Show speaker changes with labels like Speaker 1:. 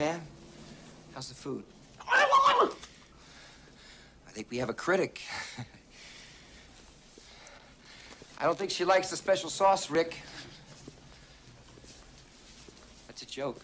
Speaker 1: man? How's the food? I think we have a critic. I don't think she likes the special sauce, Rick. That's a joke.